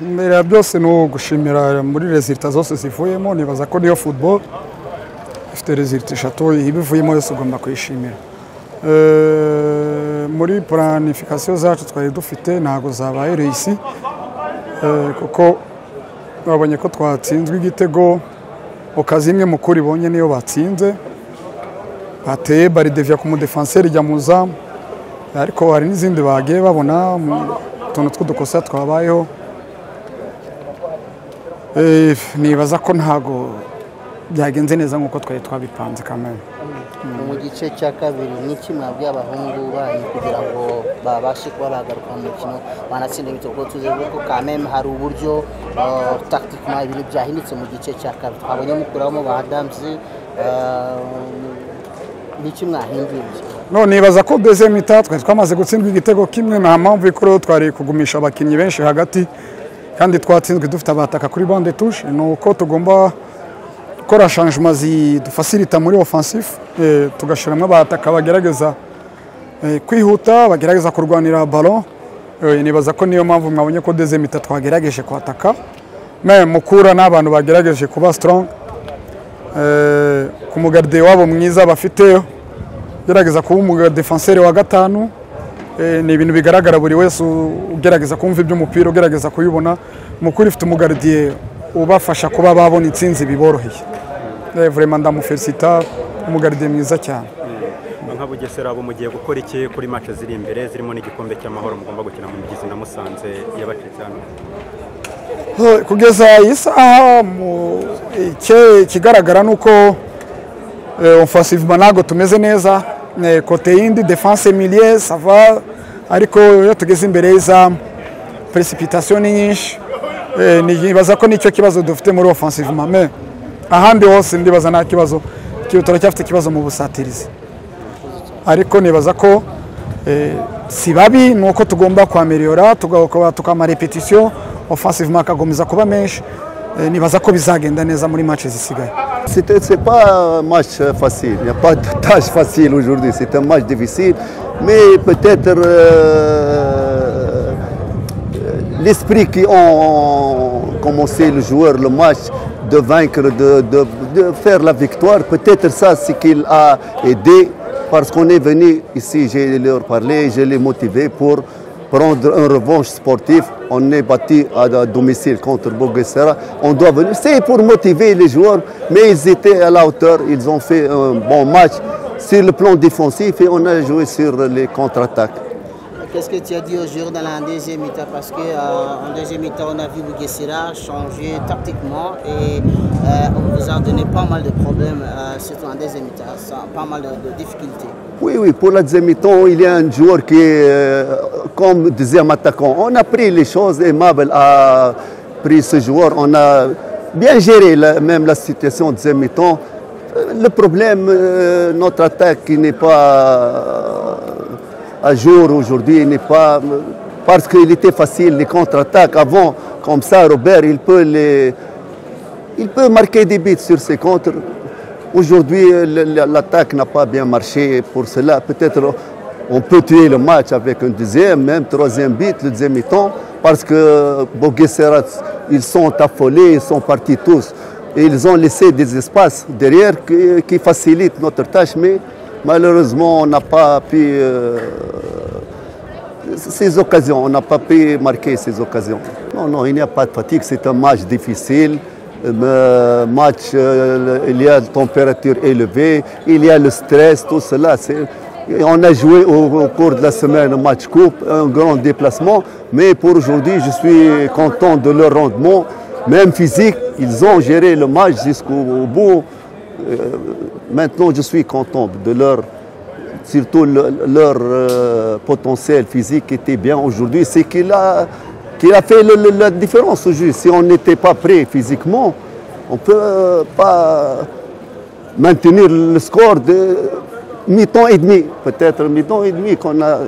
mbere ya byose ni ugushimira muri rezilita zose zivuyemo nibaza ko niyo football. Ifite rezilita eshatu ibivuyemo yose ugomba kuyishimira muri planification zacu twari dufite ntabwo zabaye reyisi Eh, kuko babonye ko twatsinzwe igitego okazi imwe mukuru ibonye niyo batsinze. Bateye baridevya ku mudefanseri ijya mu zamu ariko hari n'izindi bagiye babona mu tuntu tw'udukosa twabayeho. Eh, nibaza ko ntago byagenze neza nk'uko twari twabipanze kamere. Mu gice cya kabiri ni iki mwabwiye abahungu banyu kugira ngo babashe kuba bagaruka mu mukino banatsinda ibitego kuko tuzi ko kameme hari uburyo uh, tactiquement ibintu byahindutse mu gice cya kabiri. Twabonye mukuramo ba Adams uh, ni iki mwahinduye none nibaza ko deuxième mita twari twamaze gutsindwa igitego kimwe nta mpamvu y'uko twari kugumisha abakinnyi benshi hagati kandi twatsinzwe dufite abataka kuri bande touche. Ni uko tugomba gukora changement zidufasirita muri offensif eh, tugashyiramo abataka bagerageza eh, kwihuta bagerageza kurwanira ballon. Eh, nibaza ko niyo mpamvu mwabonye ko mi-temps twagerageje kwataka. Mukura n'abantu bagerageje kuba strong. Eh, ku mugarde wabo mwiza bafite ugerageza kuba umudefanseri wa gatanu. Ni ibintu bigaragara buri wese ugerageza kumva iby'umupira ugerageza kubibona mukuru ifite umugardiye ubafasha kuba babona intsinzi biboroheye. Vraiment ndamufelicita umugardiye mwiza cyane nka bugesera abo mugiye gukora iki kuri match ziri imbere zirimo n'igikombe cy'amahoro mugomba gukina mu migezi na musanze yabacitse hano Eh, kugeza iyi saha ikigaragara ni uko eh, offensivement ntabwo tumeze neza. Eh, kote yindi defense milieu sava ariko iyo tugeze imbere y'izamu precipitation ni nyinshi. Eh, nibaza ko nicyo kibazo dufite muri offensivement me ahandi hose ndibaza nta kibazo Ki- turacyafite ikibazo mu busatirizi ariko nibaza ko eh, si babi ni uko tugomba kwameliyora tugakora tukama repetition offensivement akagomeza kuba menshi Eh, nibaza ko bizagenda neza muri match zisigaye C'est pas un match euh, facile. Il n'y a pas de tâche facile aujourd'hui. C'est un match difficile. Mais peut-être euh, l'esprit qui ont commencé le joueur, le match, de vaincre, de, de- de faire la victoire, peut-être ça, c'est qu'il a aidé. Parce qu'on est venu ici, j'ai leur parlé, je l'ai motivé pour prendre une revanche sportive. On est battu à, à domicile contre Boguessera. On doit venir. C'est pour motiver les joueurs, mais ils étaient à la hauteur. Ils ont fait un bon match sur le plan défensif et on a joué sur les contre-attaques. Qu'est-ce que tu as dit aux joueurs dans la deuxième mi-temps? Parce qu'en deuxième mi-temps, on a vu Bouguessera changer tactiquement et euh, on vous a donné pas mal de problèmes, euh, surtout en deuxième mi-temps, pas mal de, difficultés. Oui, oui, pour la deuxième mi-temps, il y a un joueur qui est euh, comme deuxième attaquant. On a pris les choses et Mabel a pris ce joueur. On a bien géré même la situation de deuxième mi-temps. Euh, Le problème, euh, notre attaque n'est pas à jour aujourd'hui, n'est pas parce qu'il était facile les contre-attaques avant, comme ça, Robert, il peut les, il peut marquer des buts sur ses contres. Aujourd'hui, l'attaque n'a pas bien marché. Pour cela, peut-être on peut tuer le match avec un deuxième, même troisième but, le deuxième mi-temps, parce que Boguesserat, ils sont affolés, ils sont partis tous. Et ils ont laissé des espaces derrière qui, qui facilitent notre tâche, mais malheureusement, on n'a pas pu euh, ces occasions, on n'a pas pu marquer ces occasions. Non, non, il n'y a pas de fatigue, c'est un match difficile. Un match, euh, il y a la température élevée, il y a le stress, tout cela. on a joué au, au cours de la semaine un match coupe, un grand déplacement, mais pour aujourd'hui, je suis content de leur rendement, même physique. Ils ont géré le match jusqu'au au bout. Euh, maintenant, je suis content de leur surtout le- leur euh, potentiel physique était bien aujourd'hui, c'est qu'il a, a fait la différence aujourd'hui. Si on n'était pas prêt physiquement, on ne peut euh, pas maintenir le score de mi-temps et demi, peut-être mi-temps et demi qu'on a